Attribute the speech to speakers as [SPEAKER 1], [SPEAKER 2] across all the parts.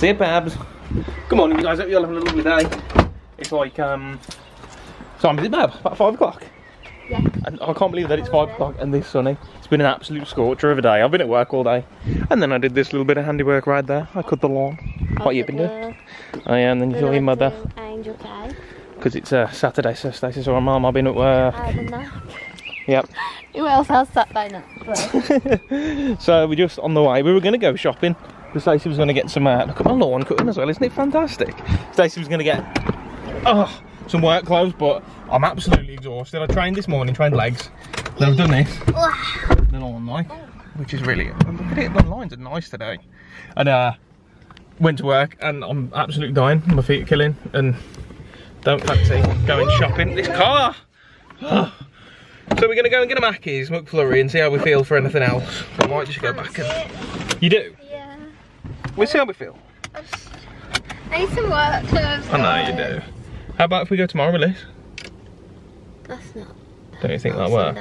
[SPEAKER 1] See you, Babs. Good morning, you guys. Hope you're having a lovely day. It's like, um, so I'm busy, Bab, about five o'clock.
[SPEAKER 2] Yeah.
[SPEAKER 1] And I can't believe that it's five o'clock and this sunny. It's been an absolute scorcher of a day. I've been at work all day. And then I did this little bit of handiwork right there. I cut the lawn. What you been doing? I am, then you saw your mother.
[SPEAKER 2] Angel Cave.
[SPEAKER 1] Because it's a Saturday, so Stacey saw her mum. I've been at work.
[SPEAKER 2] I had a nap.
[SPEAKER 1] Yep.
[SPEAKER 2] Who else has Saturday nap?
[SPEAKER 1] so we're just on the way. We were going to go shopping. But Stacey was going to get some, uh, look at my lawn cutting as well, isn't it fantastic? Stacey was going to get, oh, some work clothes, but I'm absolutely exhausted. I trained this morning, trained legs. Then I've done this, the lawn like, which is really, look at it, the lines are nice today. And uh, went to work and I'm absolutely dying. My feet are killing and don't fancy going shopping. This car! So we're going to go and get a Mackey's, McFlurry, and see how we feel for anything else. I might just go back and... You do?
[SPEAKER 2] Yeah.
[SPEAKER 1] We'll see how we feel.
[SPEAKER 2] I need some work clothes.
[SPEAKER 1] I know you do. How about if we go tomorrow, Liz?
[SPEAKER 2] That's not.
[SPEAKER 1] Don't you think that'll work?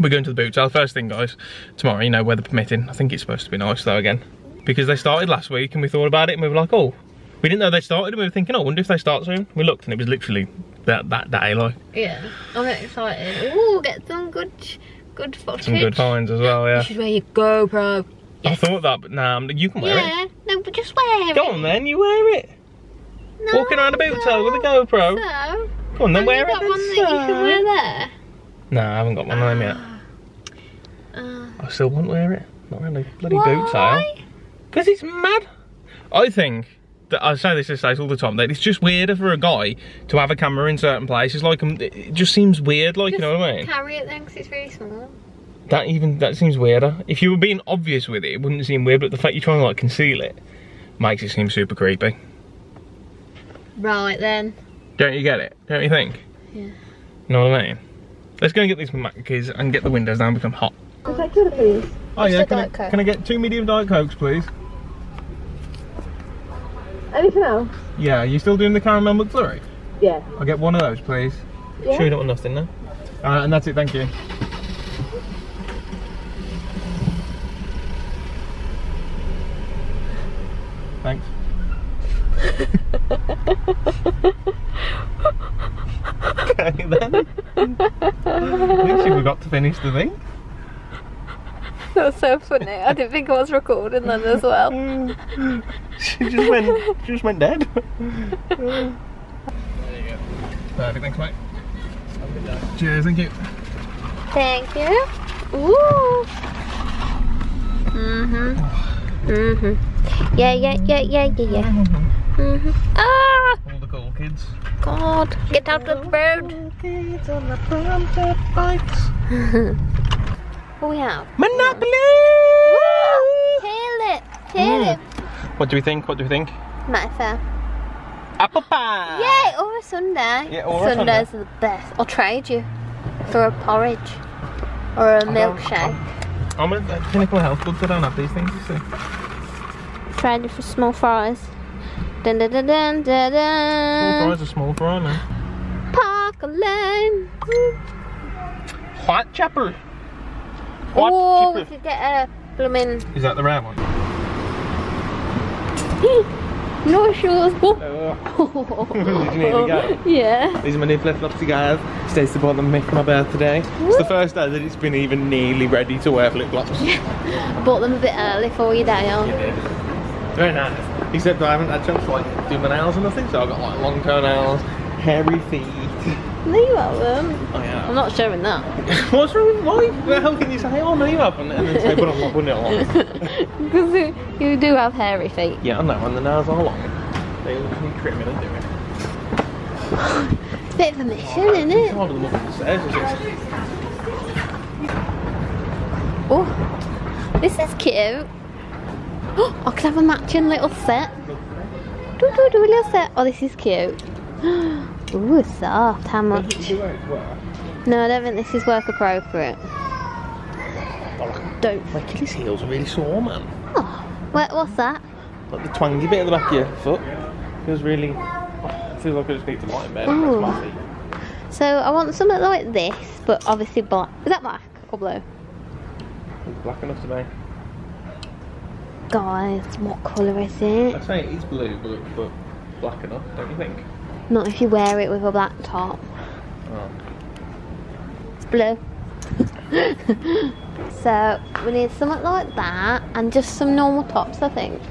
[SPEAKER 1] We're going to the boot sale first thing, guys. Tomorrow, you know, weather permitting. I think it's supposed to be nice, though, again. Because they started last week and we thought about it and we were like, oh, we didn't know they started and we were thinking, oh, I wonder if they start soon. We looked and it was literally that, that day, like.
[SPEAKER 2] Yeah. I'm excited. Ooh, get some good, good footage.
[SPEAKER 1] Some good finds as well, yeah.
[SPEAKER 2] You should wear your GoPro.
[SPEAKER 1] I thought that, but nah, you can wear it.
[SPEAKER 2] Yeah. No, but just wear it.
[SPEAKER 1] Go on then, you wear it.
[SPEAKER 2] No,
[SPEAKER 1] Walking around a boot sale with a GoPro.
[SPEAKER 2] So.
[SPEAKER 1] Go on then,
[SPEAKER 2] Have
[SPEAKER 1] wear
[SPEAKER 2] you
[SPEAKER 1] it
[SPEAKER 2] got
[SPEAKER 1] then,
[SPEAKER 2] one that you can wear there?
[SPEAKER 1] No, I haven't got one of them yet.
[SPEAKER 2] Uh,
[SPEAKER 1] I still won't wear it. Not really. Bloody boot sale.
[SPEAKER 2] why?
[SPEAKER 1] Because it's mad. I think that I say this to Stace all the time that it's just weirder for a guy to have a camera in certain places. Like um, it just seems weird. Like you know what I mean?
[SPEAKER 2] Carry it then, because it's really small.
[SPEAKER 1] That even that seems weirder. If you were being obvious with it, it wouldn't seem weird. But the fact you're trying to like conceal it makes it seem super creepy.
[SPEAKER 2] Right then.
[SPEAKER 1] Don't you get it? Don't you think?
[SPEAKER 2] Yeah.
[SPEAKER 1] Know what I mean? Let's go and get these Mackeys and get the windows down. Become hot.
[SPEAKER 2] I'll take two, please.
[SPEAKER 1] Oh yeah, can I, can I get two medium diet cokes, please?
[SPEAKER 2] Anything else?
[SPEAKER 1] Yeah, you still doing the caramel McFlurry?
[SPEAKER 2] Yeah.
[SPEAKER 1] I'll get one of those, please.
[SPEAKER 2] Yeah.
[SPEAKER 1] Sure you don't want nothing, no? Uh, and that's it, thank you. Thanks. Okay then. At least you forgot to finish the thing.
[SPEAKER 2] That was so funny. I didn't think I was recording then as well.
[SPEAKER 1] she just went, she just went dead. there you go. Perfect, thanks mate. Cheers, thank you.
[SPEAKER 2] Thank you. Ooh. Mhm. Mhm. Yeah, yeah, yeah, yeah, yeah, yeah. Mhm. Ah,
[SPEAKER 1] All the cool kids.
[SPEAKER 2] God, get out of the road.
[SPEAKER 1] Kids on the prompted bikes.
[SPEAKER 2] What we have?
[SPEAKER 1] Monopoly!
[SPEAKER 2] Kill it. Kill it.
[SPEAKER 1] What do we think? What do we think?
[SPEAKER 2] Nice fair.
[SPEAKER 1] Apple pie!
[SPEAKER 2] Yay, or a sundae.
[SPEAKER 1] Yeah, or a
[SPEAKER 2] sundaes are the best. I'll trade you for a porridge or a milkshake.
[SPEAKER 1] I'm a clinical health books. I don't have these things, you see.
[SPEAKER 2] Trade you for small fries. Dun dun dun dun dun
[SPEAKER 1] Small
[SPEAKER 2] dun.
[SPEAKER 1] fries are small fry, man.
[SPEAKER 2] Park Lane.
[SPEAKER 1] Whitechapel. What?
[SPEAKER 2] Oh, we could get a blooming.
[SPEAKER 1] Is that the rare one?
[SPEAKER 2] no shoes.
[SPEAKER 1] Oh. Did you nearly go?
[SPEAKER 2] Yeah.
[SPEAKER 1] These are my new flip-flops, you guys. Stacey bought them for me for my birthday. It's the first day that it's been even nearly ready to wear flip-flops.
[SPEAKER 2] I bought them a bit early for your day on.
[SPEAKER 1] Very nice. Except I haven't had a chance to like do my nails or nothing, so I've got like long toenails, hairy feet.
[SPEAKER 2] No, you haven't.
[SPEAKER 1] Oh yeah.
[SPEAKER 2] I'm not showing that.
[SPEAKER 1] What's wrong with why? How can you say, oh no you haven't, and then say, but I'm not putting it on?
[SPEAKER 2] Because you, do have hairy feet.
[SPEAKER 1] yeah, I know, and the nails are long. They need trimming and doing.
[SPEAKER 2] It's a bit of a mission, isn't it?
[SPEAKER 1] harder than walking the stairs, is it?
[SPEAKER 2] Oh, this is cute. Oh, I could have a matching little set. Do do do a little set. Oh, this is cute. Ooh, it's soft. How much? No, I don't think this is work appropriate. Oh, don't.
[SPEAKER 1] My Achilles heels are really sore, man.
[SPEAKER 2] Oh, what, what's that?
[SPEAKER 1] Like the twangy bit at the back of your foot feels really. Oh, feels like I just need to lie in bed. and rest my feet.
[SPEAKER 2] So I want something like this, but obviously black. Is that black or blue?
[SPEAKER 1] It's black enough to me.
[SPEAKER 2] Guys, what colour is it?
[SPEAKER 1] I'd say it is blue, but, but black enough, don't you think?
[SPEAKER 2] Not if you wear it with a black top.
[SPEAKER 1] Oh.
[SPEAKER 2] It's blue. so we need something like that and just some normal tops I think.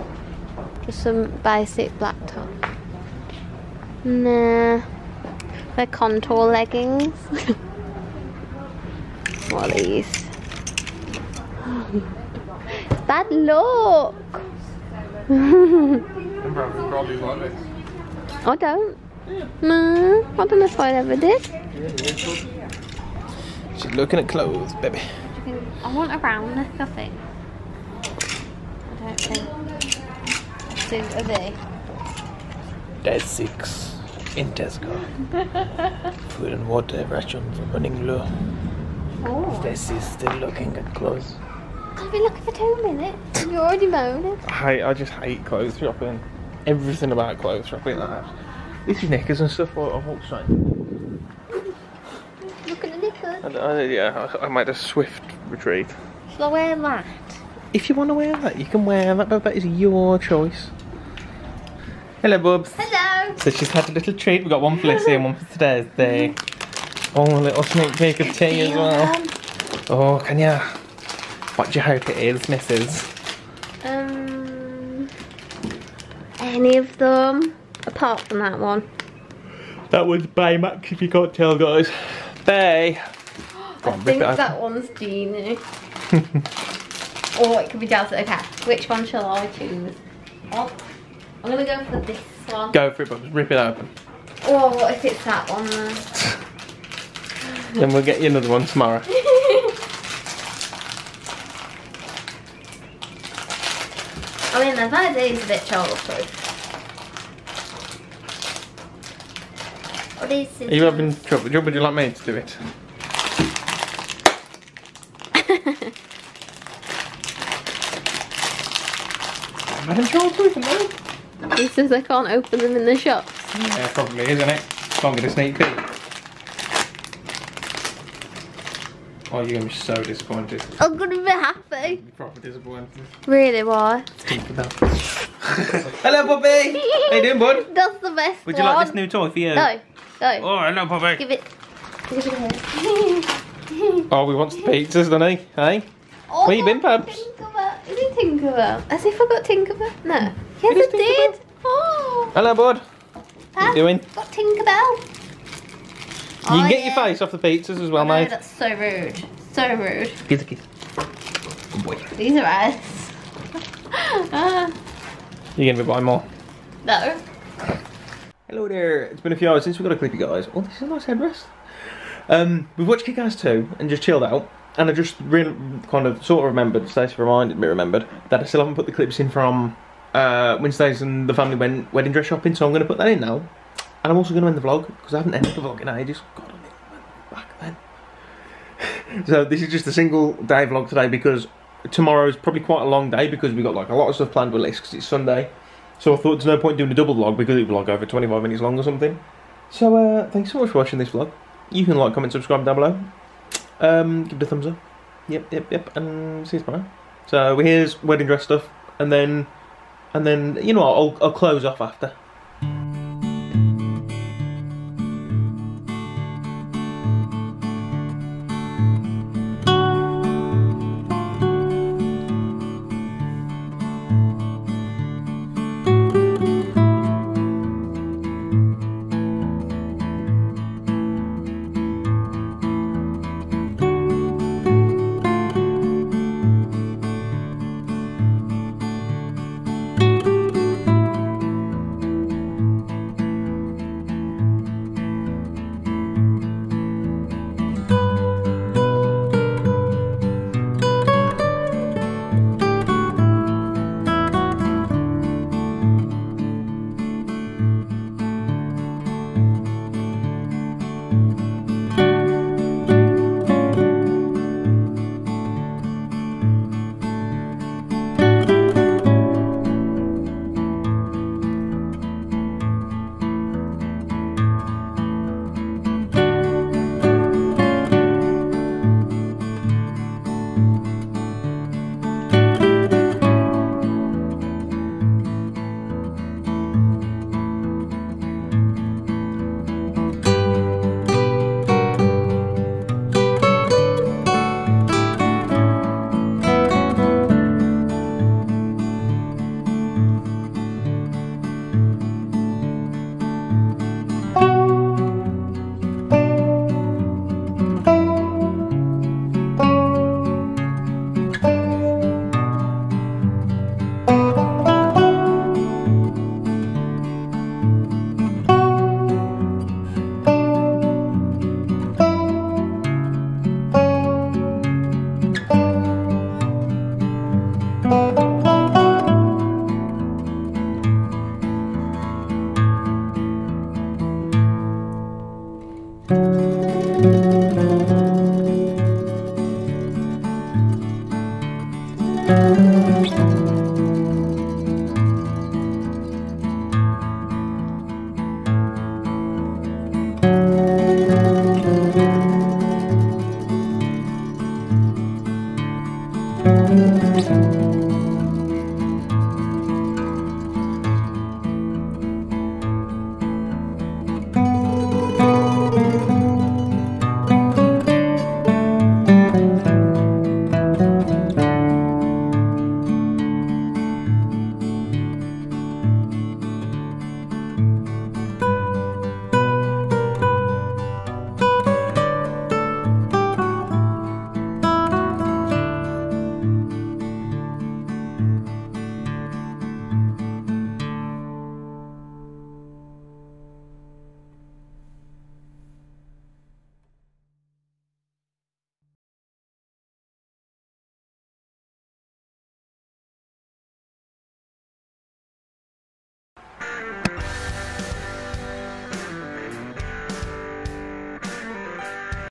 [SPEAKER 2] Just some basic black top. Nah. They're contour leggings. what are these? Bad luck.
[SPEAKER 1] Remember having trolleys like this?
[SPEAKER 2] I don't. No, I don't know if I ever did.
[SPEAKER 1] She's looking at clothes, baby.
[SPEAKER 2] I want a round neck, I think. I don't think. Suit a V.
[SPEAKER 1] Day six in Tesco. Food and water rations are running low.
[SPEAKER 2] Oh.
[SPEAKER 1] Stacey's still looking at clothes.
[SPEAKER 2] I've been looking for two minutes. You're already moaning.
[SPEAKER 1] I, hate, I just hate clothes shopping. Everything about clothes shopping like that. This is knickers and stuff. I, walked straight.
[SPEAKER 2] Look at the knickers.
[SPEAKER 1] I, I, yeah, I, I made a swift retreat.
[SPEAKER 2] Shall I wear that?
[SPEAKER 1] If you want to wear that, you can wear that, but that is your choice. Hello, Bubs.
[SPEAKER 2] Hello.
[SPEAKER 1] So she's had a little treat. We've got one for Lissy and one for today's Thursday. Oh, a little sneak peek of tea as well. Um. Oh, can ya? What do you hope it is, Mrs.
[SPEAKER 2] Um, any of them apart from that one.
[SPEAKER 1] That was Baymax, if you can't tell, guys. Bay. Go
[SPEAKER 2] I
[SPEAKER 1] on, rip
[SPEAKER 2] think that one's Genie. or it could be Jazz. Okay, which one shall I choose? Oh, I'm gonna go for this one.
[SPEAKER 1] Go for it, Bubs. Rip it open.
[SPEAKER 2] Oh, what if it's that one then?
[SPEAKER 1] Then we'll get you another one tomorrow.
[SPEAKER 2] I mean, the fact is a bit childproof. What is
[SPEAKER 1] Are you having trouble? Would you like me to do it? I'm having trouble with them.
[SPEAKER 2] He says I can't open them in the shops.
[SPEAKER 1] Yeah, probably, isn't it? Can't get a sneak peek. Oh, you're gonna be so disappointed.
[SPEAKER 2] I'm gonna be happy.
[SPEAKER 1] You're probably disappointed.
[SPEAKER 2] Really, why?
[SPEAKER 1] Hello, puppy. How you doing, bud?
[SPEAKER 2] That's the best
[SPEAKER 1] Would you
[SPEAKER 2] one.
[SPEAKER 1] like this new toy for you?
[SPEAKER 2] No, no.
[SPEAKER 1] Oh, hello, puppy.
[SPEAKER 2] Give it. Give it here.
[SPEAKER 1] Oh, he wants the pizzas, doesn't he? Hey?
[SPEAKER 2] oh,
[SPEAKER 1] Where you been, Pabs?
[SPEAKER 2] Tinkerbell. Is it Tinkerbell? Has he forgot Tinkerbell? No. Yes,
[SPEAKER 1] It is
[SPEAKER 2] it did. Oh.
[SPEAKER 1] Hello, bud.
[SPEAKER 2] Pabs
[SPEAKER 1] doing?
[SPEAKER 2] Got Tinkerbell.
[SPEAKER 1] You can
[SPEAKER 2] Oh,
[SPEAKER 1] get your face off the pizzas as well,
[SPEAKER 2] I know,
[SPEAKER 1] mate.
[SPEAKER 2] that's so rude. So rude.
[SPEAKER 1] Kiss a kiss. Good boy.
[SPEAKER 2] These are us. Ah,
[SPEAKER 1] You're gonna be buying more.
[SPEAKER 2] no.
[SPEAKER 1] Hello there. It's been a few hours since we got a clip, you guys. Oh, this is a nice headrest. Um, we've watched Kick-Ass 2 and just chilled out. And I just really kind of sort of remembered, Stacey reminded me, remembered, that I still haven't put the clips in from uh, when Stacey and the family went wedding dress shopping, so I'm going to put that in now. And I'm also going to end the vlog, because I haven't ended the vlog in ages. God, I mean, back then. so this is just a single day vlog today, because tomorrow is probably quite a long day, because we've got like a lot of stuff planned with this because it's Sunday. So I thought there's no point doing a double vlog, because it would like over 25 minutes long or something. So uh, thanks so much for watching this vlog. You can like, comment, subscribe down below. Um, give it a thumbs up. Yep, yep, yep, and see you tomorrow. So here's wedding dress stuff, and then, and then you know I'll, I'll close off after.